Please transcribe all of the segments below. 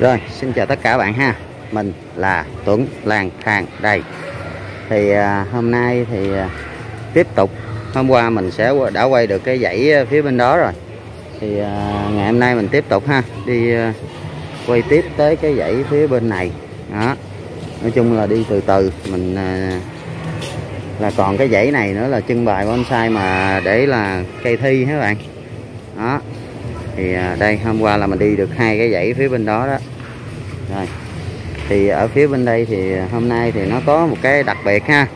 Rồi, xin chào tất cả các bạn ha. Mình là Tuấn Lan Khang đây. Thì à, hôm nay thì à, tiếp tục hôm qua mình sẽ đã quay được cái dãy à, phía bên đó rồi. Thì à, ngày hôm nay mình tiếp tục ha, đi à, quay tiếp tới cái dãy phía bên này. Đó. Nói chung là đi từ từ mình à, là còn cái dãy này nữa là trưng bày bonsai mà để là cây thi các bạn. Đó, thì à, đây hôm qua là mình đi được hai cái dãy phía bên đó đó. Rồi thì ở phía bên đây thì hôm nay thì nó có một cái đặc biệt ha.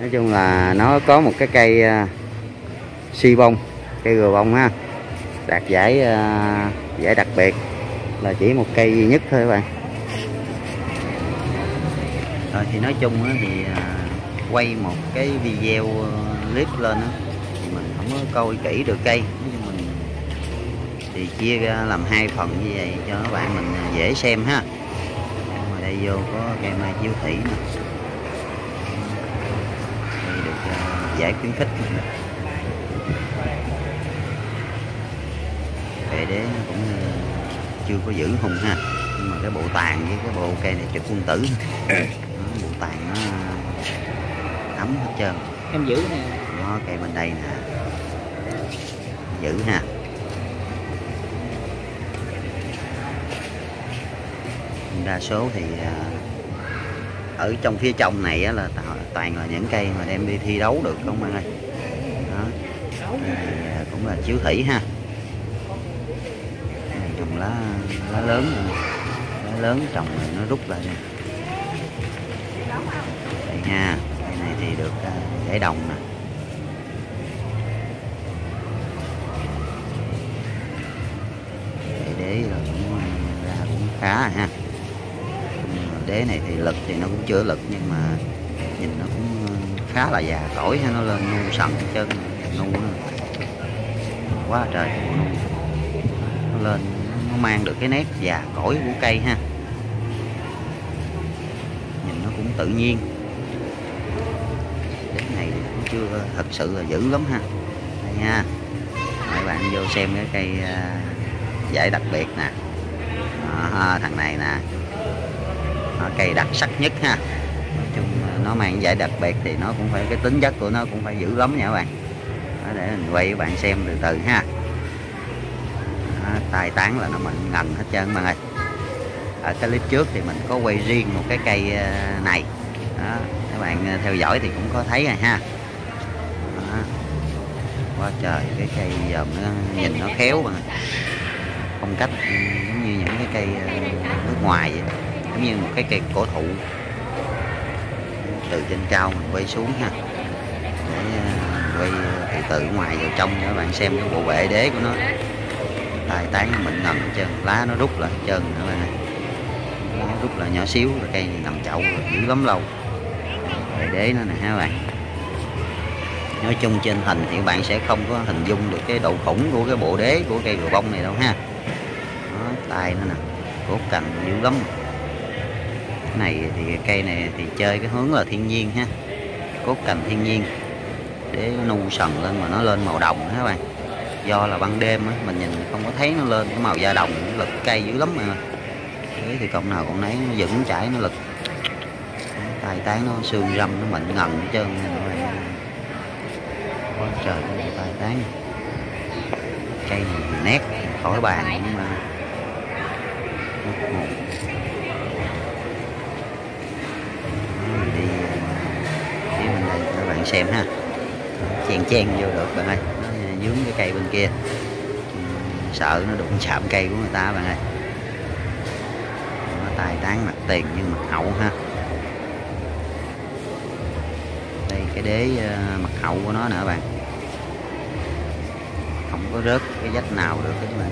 Nói chung là nó có một cái cây uh, si bông cây gừa bông ha. Đạt giải uh, giải đặc biệt là chỉ một cây duy nhất thôi các bạn. Rồi thì nói chung thì uh, quay một cái video ờ, clip lên thì mình không có coi kỹ được cây thì chia ra làm hai phần như vậy cho các bạn mình dễ xem ha. Mà đây vô có cây mai chiếu thủy nè. Đây được uh, giải khuyến khích nè. Cây đế cũng uh, chưa có giữ hùng ha. Nhưng mà cái bộ tàn với cái bộ cây này trực quân tử. Bộ tàn nó ấm hết trơn. Em giữ nè. Nó cây bên đây nè. Giữ ha đa số thì à, ở trong phía trong này là toàn là những cây mà đem đi thi đấu được không anh ơi? Đó. Thì à, cũng là chiếu thủy ha. Này trồng lá lá lớn lá lớn trồng này nó rút lại đây, đây ha cây này thì được à, giải đồng nè. Để rồi là cũng ra cũng khá ha đế này thì lực thì nó cũng chưa lực nhưng mà nhìn nó cũng ờ, khá là già cỗi nó lên nu sẵn chân nu quá. Trời cái bộ nu nó lên nó mang được cái nét già cỗi của cây ha. Nhìn nó cũng tự nhiên. Đế này cũng chưa thật sự là dữ lắm ha. Đây nha mấy bạn vô xem cái cây ờ, giải đặc biệt nè. À, thằng này nè cây đặc sắc nhất ha. Nói chung nó mang giải đặc biệt thì nó cũng phải cái tính chất của nó cũng phải dữ lắm nha các bạn. Đó, để mình quay các bạn xem từ từ ha. Đó, tài tán là nó mạnh ngần hết trơn mà ơi. Ở cái clip trước thì mình có quay riêng một cái cây ờ, này. Đó, các bạn ờ, theo dõi thì cũng có thấy rồi ha. Đó. quá trời cái cây dòm nó nhìn nó khéo mà, phong cách ừ, giống như những cái cây ờ, nước ngoài vậy cũng như một cái cây cổ thụ. Từ trên cao mình quay xuống ha. Để ờ, quay từ từ ngoài vào trong cho các bạn xem cái bộ bệ đế của nó. Tài tán mình ngầm trơn lá nó rút lại trơn nữa bạn này nó rút lại nhỏ xíu là cây này nằm chậu dữ lắm lâu. Bệ đế nó nè ha các bạn? Nói chung trên hình thì bạn sẽ không có hình dung được cái độ khủng của cái bộ đế của cây gò bông này đâu ha. Đó, tay nó nè cốt cành dữ lắm này thì cây này thì chơi cái hướng là thiên nhiên ha. Cốt cành thiên nhiên. Để nó nu sần lên mà nó lên màu đồng các bạn? Do là ban đêm á, mình nhìn không có thấy nó lên cái màu da đồng lực cây dữ lắm mà. Thế thì cộng nào cũng nấy nó vững chảy nó lực. Tài tán nó xương râm nó mịn ngần hết trơn quá trời tài tán. Cây này nét khỏi bàn nhưng mà đi phía bên đây các bạn xem ha. Chèn chen vô được bạn ơi. Nó dướng cái cây bên kia. Sợ nó đụng chạm cây của người ta bạn ơi. Nó tài tán mặt tiền nhưng mặt hậu ha. Đây, cái đế ờ, mặt hậu của nó nữa bạn. Không có rớt cái vách nào được các bạn.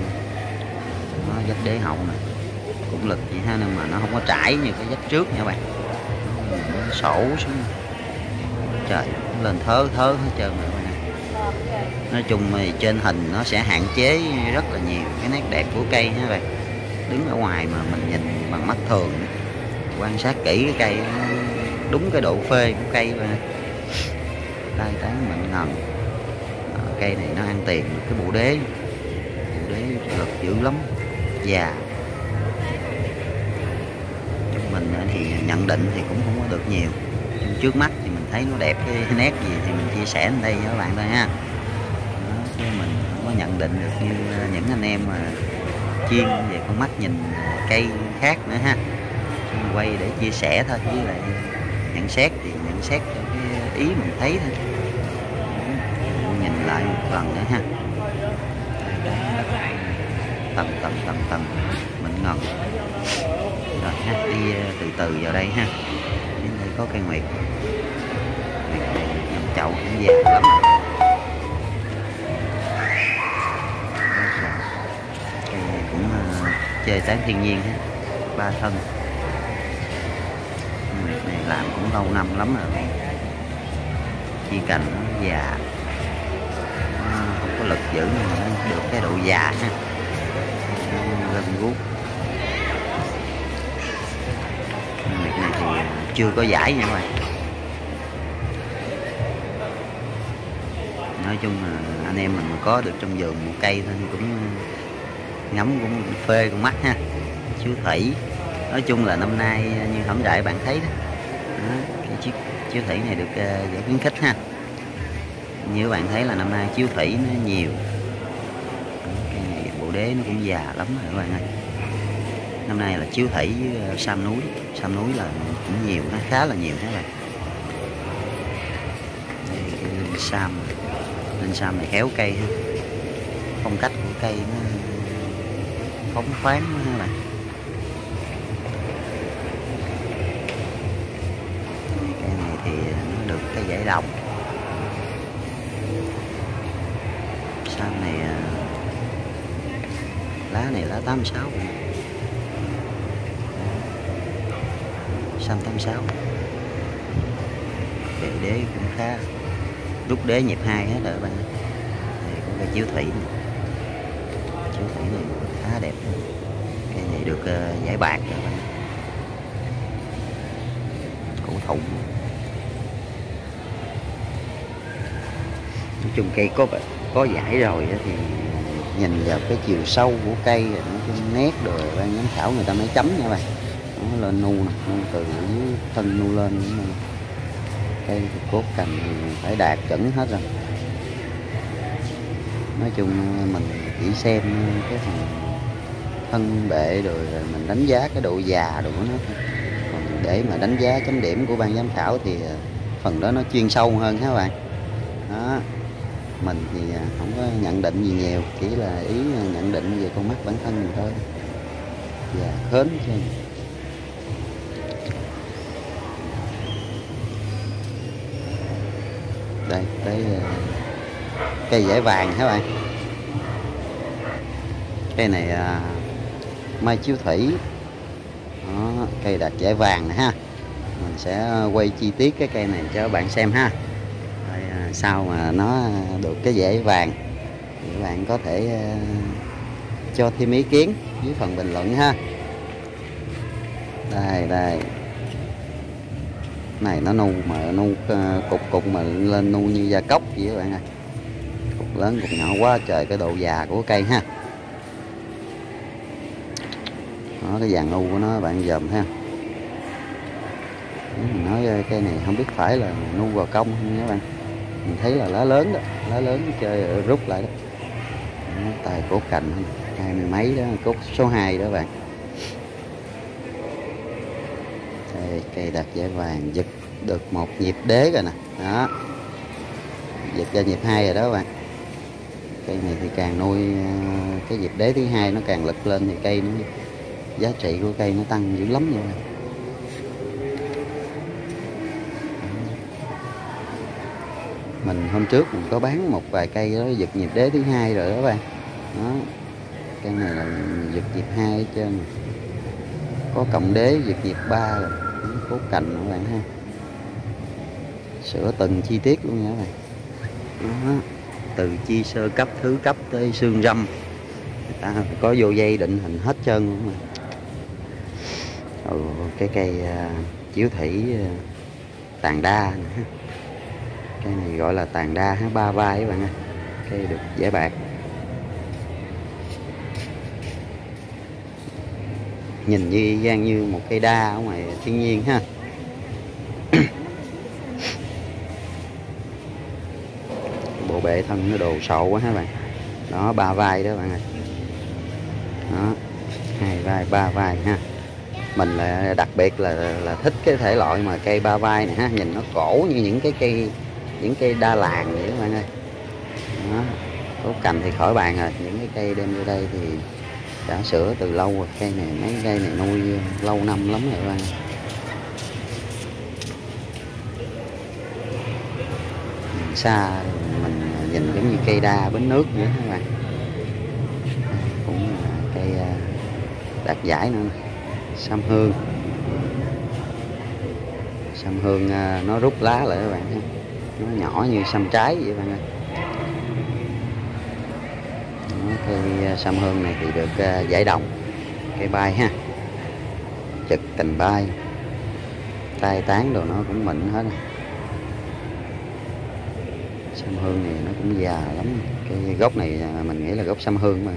Nó vách đế hậu nè. Cũng lực vậy ha, nhưng mà nó không có trải như cái vách trước nha bạn. Nó sổ xuống trời lên thớ thớ hết trơn rồi nói chung thì trên hình nó sẽ hạn chế rất là nhiều cái nét đẹp của cây ha bạn. Đứng ở ngoài mà mình nhìn bằng mắt thường quan sát kỹ cái cây đúng cái độ phê của cây và tay tán mình ngần. À, cây này nó ăn tiền cái bộ đế. Bộ đế lực dữ lắm. Già. Chúng mình thì nhận định thì cũng không có được nhiều. Nhưng trước mắt thấy nó đẹp cái nét gì thì mình chia sẻ lên đây với các bạn thôi ha. Đó, chứ mình không có nhận định được như à, những anh em mà chuyên về con mắt nhìn à, cây khác nữa ha. Mình quay để chia sẻ thôi với lại nhận xét thì nhận xét cái ý mình thấy thôi. Mình nhìn lại một lần nữa ha. Tầm tầm tầm tầm mình ngần rồi ha đi à, từ từ vào đây ha. Đến đây có cây nguyệt nhầm cũng vàng lắm cây này cũng uh, chơi tán thiên nhiên hết ba thân. Ừ, Nguyệt này làm cũng lâu năm lắm rồi chi cành nó già. Nó không có lực giữ mà nó được cái độ già ha. Gân guốc. Nguyệt này thì chưa có giải nha các bạn nói chung là anh em mình mà có được trong vườn một cây thôi cũng ờ, ngắm cũng phê con mắt ha chú thủy. Nói chung là năm nay ờ, như hổng đại bạn thấy đó, đó cái chiếc chiếu thủy này được uh, giải khuyến khích ha. Như các bạn thấy là năm nay chiếu thủy nó nhiều. Cái này bộ đế nó cũng già lắm rồi các bạn ơi. Năm nay là chiếu thủy với sam núi sam núi là cũng nhiều nó khá là nhiều các bạn. Đây cái sam linh sao này héo cây ha. Phong cách của cây nó phóng khoáng quá các bạn cây này thì nó được cái dãy đồng sam này à, lá này lá 86 sam 86 bề đế cũng khá rút đế nhịp hai hết rồi bạn này cũng cái chiếu thủy này. chiếu thủy này khá đẹp cái này được uh, giải bạc rồi bạn cổ thụ. Nói chung cây có có giải rồi thì nhìn vào cái chiều sâu của cây nói chung nét rồi ban giám khảo người ta mới chấm nha bạn. Nó lên nu nè nu từ dưới thân nu lên cây thì cốt cành thì phải đạt chuẩn hết rồi. Nói chung mình chỉ xem cái phần thân bệ rồi mình đánh giá cái độ già đủ nó còn để mà đánh giá chấm điểm của ban giám khảo thì ờ, phần đó nó chuyên sâu hơn các bạn? Đó. Mình thì ờ, không có nhận định gì nhiều, chỉ là ý nhận định về con mắt bản thân mình thôi. Và khến chứ đây cái ờ, cây dẻ vàng các bạn? Cây này à, mai chiếu thủy. Đó, cây đạt giải vàng này ha. Mình sẽ quay chi tiết cái cây này cho các bạn xem ha. Rồi, à, sao mà nó được cái giải vàng thì các bạn có thể à, cho thêm ý kiến dưới phần bình luận ha. Đây đây này nó nu mà nu à, cục cục mà lên nu như da cốc vậy các bạn ơi. Cục lớn, cục nhỏ quá trời, cái độ già của cây ha. Đó, cái vàng nu của nó, bạn dòm ha. Mình nói à, cây này không biết phải là nu vào công không các bạn. Mình thấy là lá lớn đó, lá lớn chơi à, rút lại đó. Tài cốt cành hai mươi mấy đó, cốt số 2 đó bạn. Đây, cây đặt giải vàng giật được một nhịp đế rồi nè. Đó. Giật ra nhịp hai rồi đó các bạn. Cây này thì càng nuôi ờ, cái nhịp đế thứ hai nó càng lực lên thì cây nó giá trị của cây nó tăng dữ lắm nha mình hôm trước mình có bán một vài cây đó giật nhịp đế thứ hai rồi đó bạn. Đó. Cây này là giật nhịp hai hết trơn. Có cộng đế giật nhịp ba rồi cốt cành các bạn ha. Sửa từng chi tiết luôn nha các bạn. Đó. từ chi sơ cấp thứ cấp tới xương râm. Người ta có vô dây định hình hết trơn luôn mà. Ừ, cái cây uh, chiếu thủy uh, tàn đa nữa. cái này gọi là tàn đa ha ba vai các bạn ha. Cây được giải bạc. Nhìn như gian như một cây đa ở ngoài thiên nhiên ha. Bộ bệ thân nó đồ sộ quá ha bạn. Đó, ba vai đó bạn ơi đó, hai vai, ba vai ha. Mình là đặc biệt là là thích cái thể loại mà cây ba vai này ha. Nhìn nó cổ như những cái cây, những cây đa làng vậy các bạn ơi. Đó cốt cành thì khỏi bàn rồi. Những cái cây đem vô đây thì đã sửa từ lâu rồi, cây này, mấy cây này nuôi lâu năm lắm rồi các bạn. Xa mình nhìn giống như cây đa bến nước vậy các bạn. Cũng là cây đặc đạt giải nữa. Sâm hương. Sâm hương à, nó rút lá lại các bạn nó nhỏ như sâm trái vậy các bạn ơi. Đó, cây sâm hương này thì được à, giải đồng cây bay ha. Trực tình bay. Tai tán đồ nó cũng mịn hết rồi. sâm hương này nó cũng già lắm. Cái gốc này à, mình nghĩ là gốc sâm hương mà.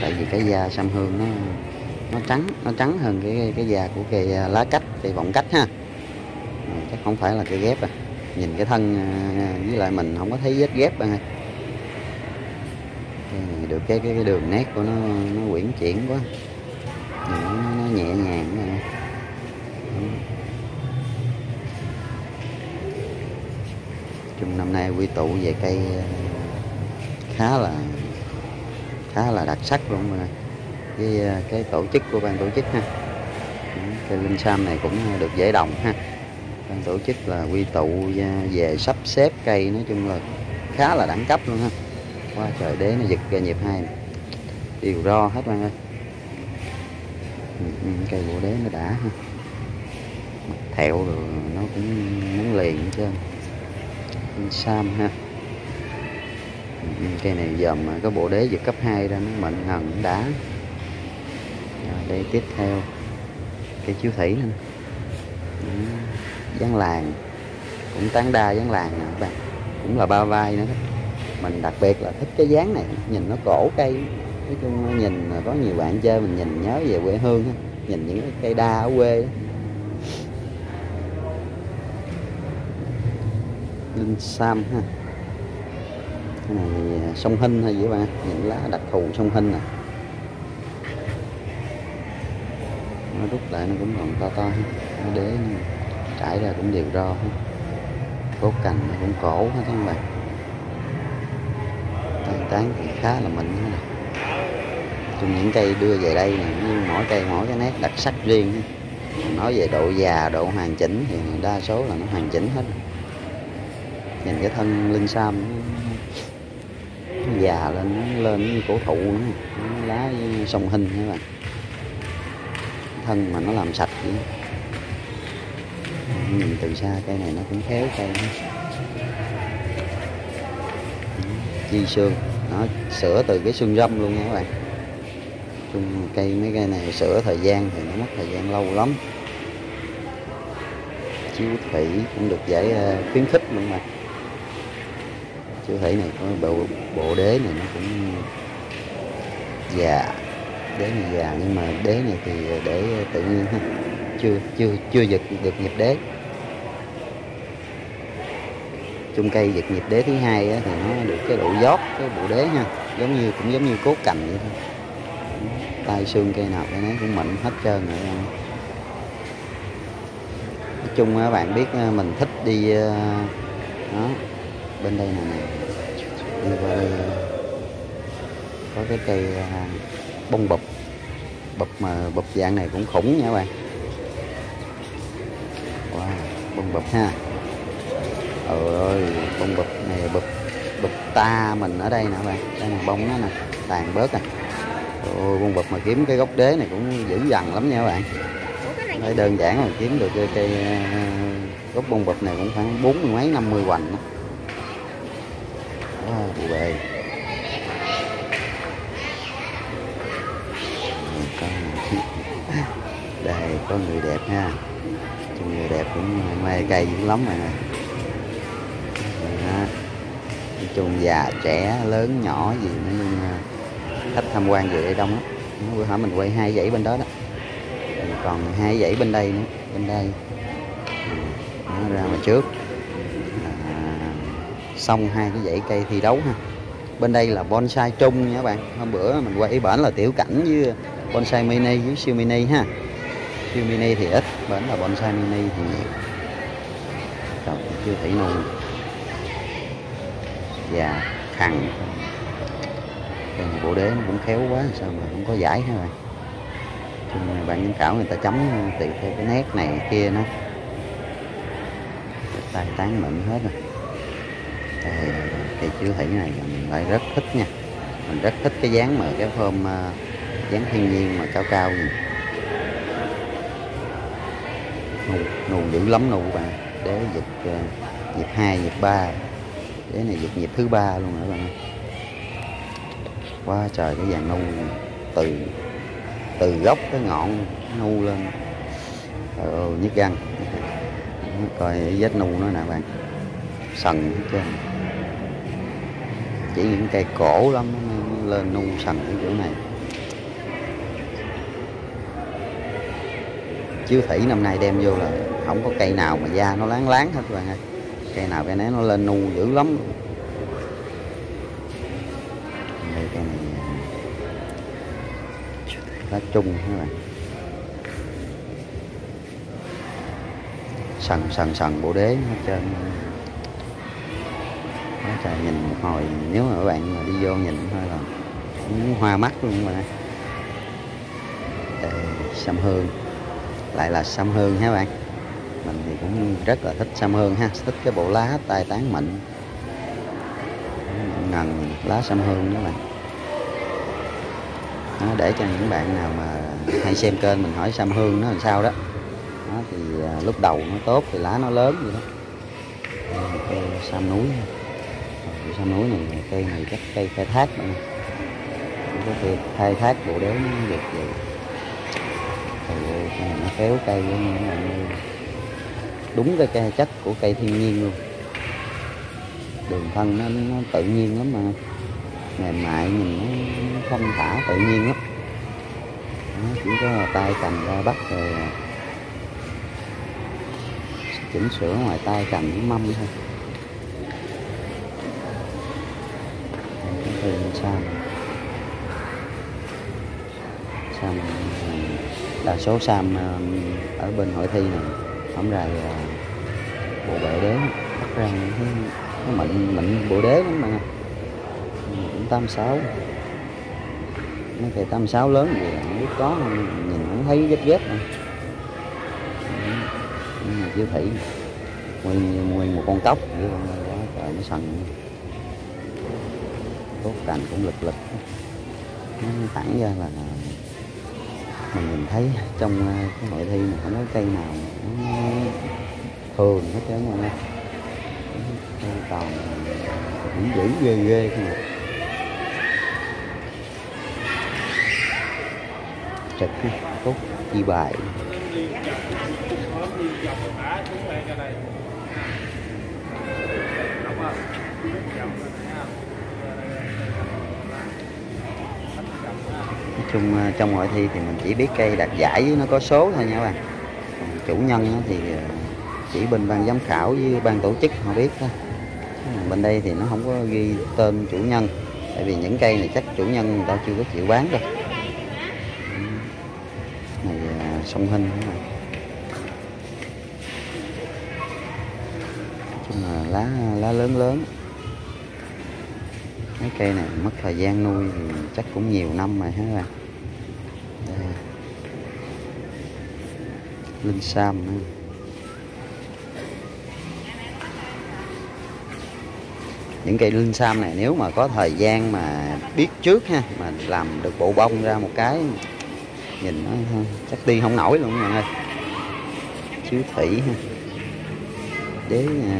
Tại vì cái da sâm hương nó nó trắng nó trắng hơn cái cái da của cây à, lá cách cây vọng cách ha. Chắc không phải là cây ghép à. Nhìn cái thân với lại mình không có thấy vết ghép bạn ơi được cái cái, cái đường nét của nó nó quyển chuyển quá. Nó, nó nhẹ nhàng quá. Chung năm nay quy tụ về cây ờ, khá là khá là đặc sắc luôn mà. Với ờ, cái tổ chức của ban tổ chức ha. Cây linh sam này cũng ờ, được dễ đồng ha. Ban tổ chức là quy tụ về sắp xếp cây nói chung là khá là đẳng cấp luôn ha qua trời đế nó giật ra nhịp hai này. đều ro hết bạn ơi. Ừ, ừ, cây bộ đế nó đã ha. Thẹo rồi nó cũng muốn liền hết trơn sam ha. Ừ, cây này dòm mà có bộ đế giật cấp 2 ra nó mạnh ngần đã. Rồi đây tiếp theo. Cây chiếu thủy nè. Ừ, làng. Cũng tán đa gián làng nè các bạn. Cũng là ba vai nữa đó mình đặc biệt là thích cái dáng này. Nhìn nó cổ cây. Nói chung nhìn có nhiều bạn chơi mình nhìn nhớ về quê hương nhìn những cái cây đa ở quê. Đó. linh sam ha. Cái này à, sông hinh hay gì bạn nhìn lá đặc thù sông hinh nè nó rút lại nó cũng còn to to ha. nó để trải ra cũng đều ro ha. cốt cành nó cũng cổ hết các bạn tán thì khá là mịn hết chung những cây đưa về đây này, như mỗi cây mỗi cái nét đặc sắc riêng nói về độ già độ hoàn chỉnh thì đa số là nó hoàn chỉnh hết. Nhìn cái thân linh sam nó, già lên nó lên như cổ thụ nữa nó lá sông hình các bạn. Thân mà nó làm sạch vậy. Nhìn từ xa cây này nó cũng khéo cây chi xương nó sửa từ cái xương râm luôn nha các bạn. Chung cây, mấy cây này sửa thời gian thì nó mất thời gian lâu lắm. Chiếu thủy cũng được giải ờ, khuyến khích luôn mà. Chiếu thủy này có bộ bộ đế này nó cũng già. Đế này già nhưng mà đế này thì ờ, để tự nhiên ha. Chưa chưa chưa giật, được nhịp đế chung cây giật nhịp đế thứ hai á, thì nó được cái độ giót cái bộ đế ha giống như cũng giống như cốt cành vậy thôi. Tay xương cây nào cái nấy cũng mịn hết trơn rồi. Nói chung các bạn biết mình thích đi đó bên đây nè nè. Đi qua đây có cái cây à, bông bụp bụp mà bụp dạng này cũng khủng nha các bạn. Wow bông bụp ha trời ơi bông bụp này bụp bụp ta mình ở đây nè bạn. Đây là bông nó nè tàn bớt à. Ôi, bông bụp mà kiếm cái gốc đế này cũng dữ dằn lắm nha các bạn. Đây đơn giản mà kiếm được cây, cây ờ, gốc bông bụp này cũng khoảng bốn mươi mấy năm mươi hoành đó. Wow, bộ bề. Đây có người đẹp ha. Chung người đẹp cũng mê cây dữ lắm nè nói chung già trẻ lớn nhỏ gì nói chung khách à, tham quan về đây đông lắm. Bữa hỏi mình quay hai dãy bên đó đó. Còn hai dãy bên đây nữa bên đây. Ừ, nó ra mà trước. À, xong hai cái dãy cây thi đấu ha. Bên đây là bonsai trung nha các bạn. Hôm bữa mình quay bển là tiểu cảnh với bonsai mini với siêu mini ha. Siêu mini thì ít bển là bonsai mini thì nhiều. Chưa thấy nụ và khăn cái bộ đế nó cũng khéo quá sao mà không có giải hả bạn chung bạn giám khảo người ta chấm tùy theo cái nét này kia nó. Tay tán mịn hết rồi. Thì cây chứa thủy này mình lại rất thích nha. Mình rất thích cái dáng mà cái phơm à, dáng thiên nhiên mà cao cao gì. nù, nù dữ lắm nù bạn. Đế dịch à, dịch hai dịch ba cái này giật nhịp thứ ba luôn nữa bạn? Quá trời, cái vàng nâu từ từ gốc tới ngọn nâu lên. Trời ơi, nhức răng coi vết nâu nó nè bạn. Sần hết trơn. Chỉ những cây cổ lắm lên nu sần cái chỗ này. Chiếu thủy năm nay đem vô là không có cây nào mà da nó láng láng hết các bạn ơi cây nào cây nấy nó lên nu dữ lắm đây, cây này à, lá chung các bạn. Sần sần sần bộ đế hết trơn. Nó trời, nhìn một hồi, nếu mà các bạn mà đi vô nhìn thôi là cũng hoa mắt luôn mà đây sâm hương. Lại là sâm hương các bạn? Mình thì cũng rất là thích sâm hương ha. Thích cái bộ lá tai tán mịn. Ngần lá sâm hương đó bạn. Đó, để cho những bạn nào mà hay xem kênh mình hỏi sâm hương nó làm sao đó, đó thì à, lúc đầu nó tốt thì lá nó lớn vậy đó. Cây sam núi. Cây sam núi này cây này chắc cây khai thác bạn có thể khai thác bộ đế nó được vậy thì nó kéo cây với những bạn đúng cái cây chất của cây thiên nhiên luôn. Đường thân nó, nó tự nhiên lắm mà. Mềm mại nhìn nó không thả tự nhiên lắm. Nó chỉ có tay cầm ra bắt rồi à, chỉnh sửa ngoài tay cầm cái mâm thôi. Cái sam sam đa số sam à, ở bên hội thi này không ra à, bộ bệ đế bắt ra cái nó mịn bộ đế lắm mà cũng tám sáu. Mấy cây tám sáu lớn gì không biết có không, nhìn không thấy vết vết này nhưng mà chưa thị, nguyên nguyên một con cốc với con đó, trời, nó sần. Tốt cành cũng lực lực. Nó thẳng ra là mình nhìn thấy trong ờ, cái hội thi này không có cây nào thường hết trơn mà còn cũng dữ ghê ghê không à. trực tốt chi bài Thank you. Chung à, trong hội thi thì mình chỉ biết cây đạt giải với nó có số thôi nha các bạn. Còn chủ nhân thì à, chỉ bên ban giám khảo với ban tổ chức họ biết thôi. Bên đây thì nó không có ghi tên chủ nhân, tại vì những cây này chắc chủ nhân người ta chưa có chịu bán đâu. Này à, sông hình này. chung là lá lá lớn lớn mấy cây này mất thời gian nuôi thì chắc cũng nhiều năm rồi hết rồi đây. Linh sam nữa. những cây linh sam này nếu mà có thời gian mà biết trước ha mà làm được bộ bông ra một cái nhìn nó chắc đi không nổi luôn mọi người. Chứ thủy ha. Đế à,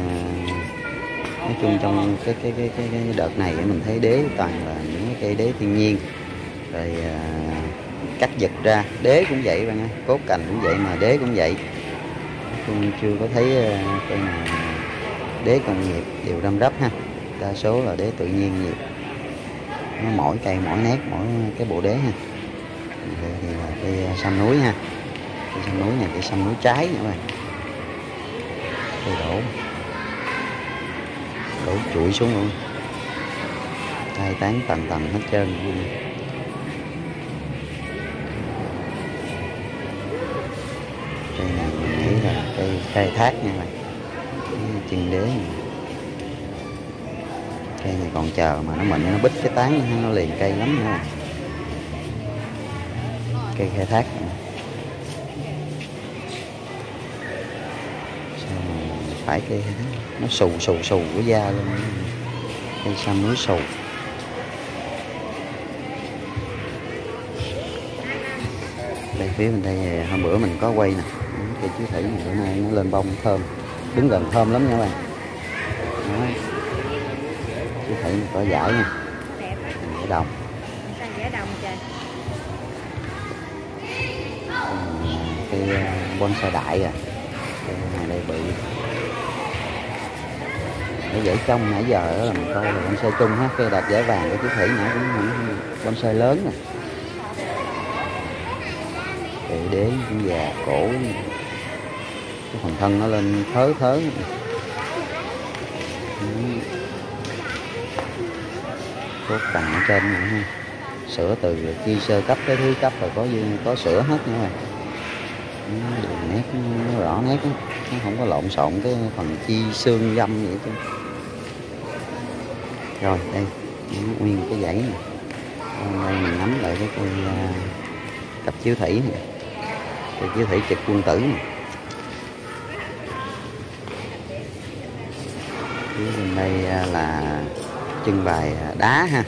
nói chung trong cái cái cái cái, cái đợt này mình thấy đế toàn là những cây đế thiên nhiên. Rồi à, cắt giật ra. Đế cũng vậy bạn ơi cốt cành cũng vậy mà đế cũng vậy. Chung chưa có thấy à, cây nào đế công nghiệp đều răm rắp ha. Đa số là đế tự nhiên nhiều. Nó mỗi cây mỗi nét mỗi cái bộ đế ha. Đây thì là cây à, sâm núi ha. Cây sâm núi này cây sâm núi trái nữa bạn. Cây đổ đổ chuỗi xuống luôn hai tán tầng tầng hết trơn luôn cây này mình nghĩ là cây khai thác nha bạn chân đế này. cây này còn chờ mà nó mịn, nó bít cái tán, nó liền cây lắm nữa cây khai thác này. Phải cây thác nó xù xù xù của da luôn cây sâm núi xù. Đây phía bên đây hôm bữa mình có quay nè. Cây chuối thủy này bữa nay nó lên bông thơm. Đứng gần thơm lắm nha các bạn. Đó chuối thủy có giải nha giải đồng. Dễ đồng trời? Cái ờ, bonsai đại à. Cái này đây bự cái giải trong nãy giờ đó là mình coi là bonsai chung ha. Cái đạt giải vàng của chú thủy nãy cũng những bonsai lớn nè. Để đế cũng già cổ cái phần thân nó lên thớ thớ cốt cằn ở trên nữa ha. Sữa từ chi sơ cấp tới thứ cấp rồi có có sữa hết nha mày, đường nét nó rõ nét á. nó không có lộn xộn cái phần chi xương dâm vậy chứ rồi đây nguyên cái dãy này. Còn đây mình nắm lại cái cây à, cặp chiếu thủy này. Cặp chiếu thủy trực quân tử này. Phía bên đây à, là trưng bày à, đá ha.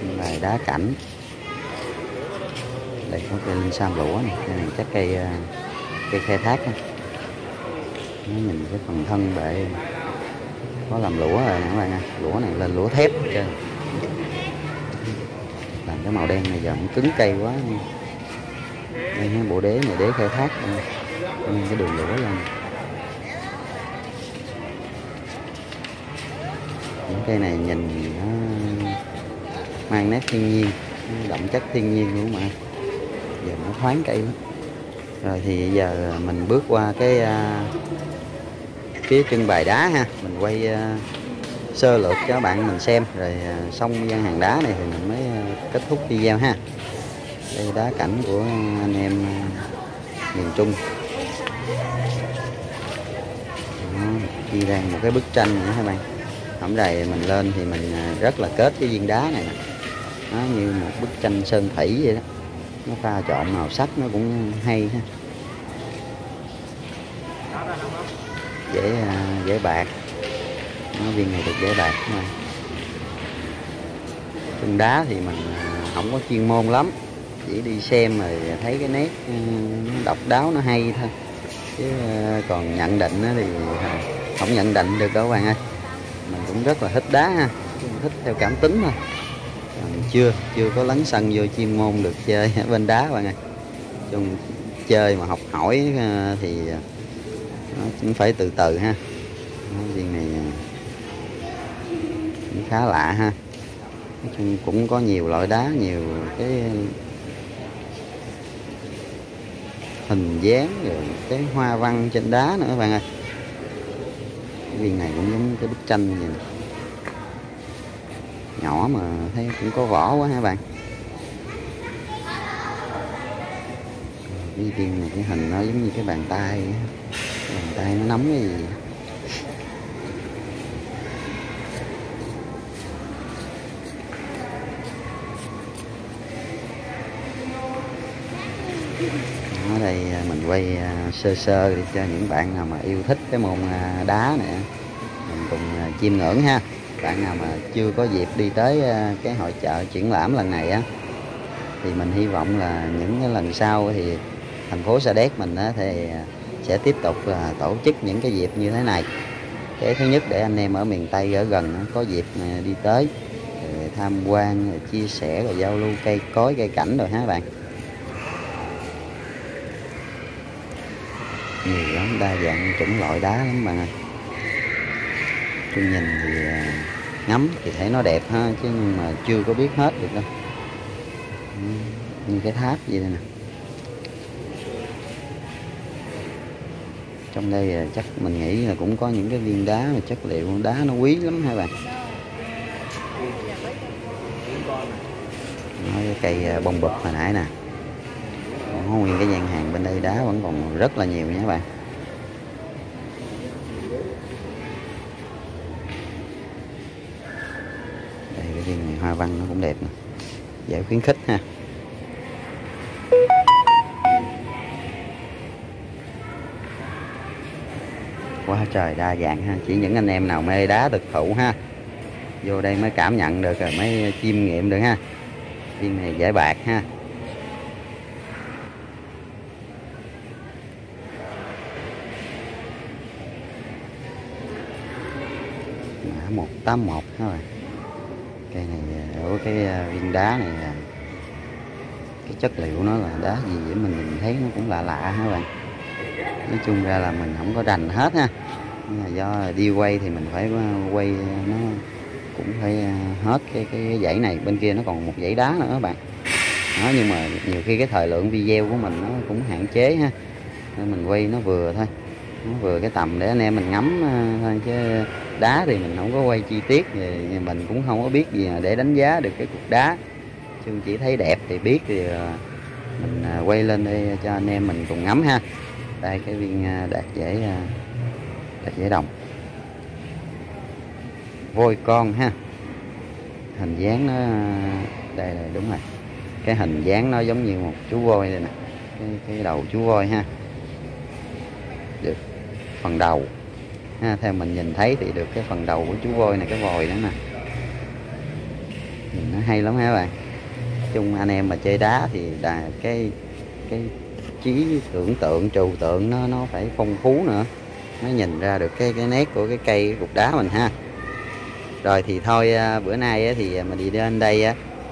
Trưng bày đá cảnh. Đây có cây linh sam lũa này. Cây này chắc cây à, cây khai thác ha nó nhìn cái phần thân bệ có làm lũa rồi nè các bạn ơi lũa này lên lũa thép hết trơn. Làm cái màu đen này giờ cũng cứng cây quá. Nha. đây nha bộ đế này đế khai thác. Đây. Nguyên cái đường lũa lên. Những cây này nhìn nó mang nét thiên nhiên đậm chất thiên nhiên luôn mà. Giờ nó thoáng cây lắm. Rồi thì giờ mình bước qua cái uh, phía trưng bày đá ha. Mình quay ờ, sơ lược cho các bạn mình xem. Rồi ờ, xong gian hàng đá này thì mình mới ờ, kết thúc video ha. Đây đá cảnh của anh em miền Trung. Đi ghi ra một cái bức tranh nữa các bạn. Hổng đầy mình lên thì mình rất là kết cái viên đá này nó như một bức tranh sơn thủy vậy đó. Nó pha chọn màu sắc nó cũng hay ha. Dễ à, dễ bạc. Nó viên này được dễ bạc đúng không chân đá thì mình à, không có chuyên môn lắm. Chỉ đi xem rồi thấy cái nét ừ, nó độc đáo, nó hay thôi. Chứ à, còn nhận định thì không nhận định được đâu các bạn ơi. Mình cũng rất là thích đá ha. Thích theo cảm tính thôi. Còn chưa chưa có lấn sân vô chuyên môn được chơi ở bên đá các bạn ơi. Chung chơi mà học hỏi thì nó cũng phải từ từ ha Đó, viên này à, cũng khá lạ ha Nói chung cũng có nhiều loại đá nhiều cái hình dáng rồi cái hoa văn trên đá nữa các bạn ơi cái viên này cũng giống cái bức tranh vậy nè. nhỏ mà thấy cũng có vỏ quá ha bạn cái viên này cái hình nó giống như cái bàn tay á. Tay nó nắm cái gì ở đây à, mình quay à, sơ sơ để cho những bạn nào mà yêu thích cái môn à, đá này mình cùng chiêm ngưỡng ha. Bạn nào mà chưa có dịp đi tới cái hội chợ triển lãm lần này á thì mình hy vọng là những cái lần sau thì thành phố Sa Đéc mình á, thì sẽ tiếp tục là tổ chức những cái dịp như thế này. Cái thứ nhất để anh em ở miền Tây, ở gần có dịp à, đi tới à, tham quan rồi chia sẻ rồi giao lưu cây cối, cây cảnh rồi ha các bạn? Nhiều lắm, đa dạng, chủng loại đá lắm bạn ơi. Tôi nhìn thì ngắm thì thấy nó đẹp ha, chứ nhưng mà chưa có biết hết được đâu. Như cái tháp gì đây nè. Trong đây à, chắc mình nghĩ là cũng có những cái viên đá mà chất liệu, đá nó quý lắm hai bạn? Nói cái cây à, bông bụp hồi nãy nè. Còn nguyên cái gian hàng bên đây đá vẫn còn rất là nhiều nha các bạn. Đây, cái viên này hoa văn nó cũng đẹp nè. Dễ khuyến khích ha. Quá trời đa dạng ha. Chỉ những anh em nào mê đá thực thụ ha. Vô đây mới cảm nhận được rồi mới chiêm nghiệm được ha. Viên này giải bạc ha. Mã 181 các bạn cây này ở cái à, viên đá này à, cái chất liệu nó là đá gì vậy? Mình nhìn thấy nó cũng lạ lạ các bạn nói chung ra là mình không có rành hết ha. Là do đi quay thì mình phải quay, nó cũng phải à, hết cái cái dãy này. Bên kia nó còn một dãy đá nữa các bạn. Đó, nhưng mà nhiều khi cái thời lượng video của mình nó cũng hạn chế ha. Nên mình quay nó vừa thôi. Nó vừa cái tầm để anh em mình ngắm à, thôi chứ đá thì mình không có quay chi tiết. Thì mình cũng không có biết gì để đánh giá được cái cục đá. Chứ chỉ thấy đẹp thì biết thì à, mình quay lên đây cho anh em mình cùng ngắm ha đây cái viên à, đạt dễ à, đạt dễ đồng. Voi con ha. Hình dáng nó đây là đúng rồi. Cái hình dáng nó giống như một chú voi đây nè. Cái, cái đầu chú voi ha. Được. Phần đầu. Ha theo mình nhìn thấy thì được cái phần đầu của chú voi này cái vòi đó nè nhìn nó hay lắm ha các bạn? Chung anh em mà chơi đá thì là cái cái trí tưởng tượng, trừu tượng, nó nó phải phong phú nữa. Nó nhìn ra được cái cái nét của cái cây cục đá mình ha. Rồi thì thôi à, bữa nay thì à, mình đi đến đây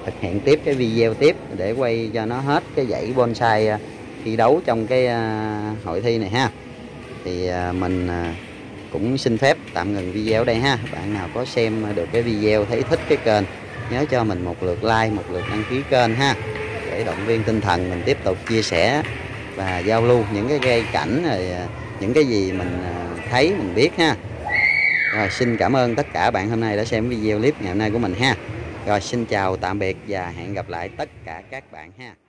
thực hiện tiếp cái video tiếp để quay cho nó hết cái dãy bonsai à, thi đấu trong cái hội thi này ha. Thì mình cũng xin phép tạm ngừng video đây ha. Bạn nào có xem được cái video, thấy thích cái kênh, nhớ cho mình một lượt like, một lượt đăng ký kênh ha để động viên tinh thần, mình tiếp tục chia sẻ và giao lưu những cái gây cảnh rồi à, những cái gì mình à, thấy, mình biết ha. Rồi, xin cảm ơn tất cả bạn hôm nay đã xem video clip ngày hôm nay của mình ha. Rồi, xin chào, tạm biệt và hẹn gặp lại tất cả các bạn ha.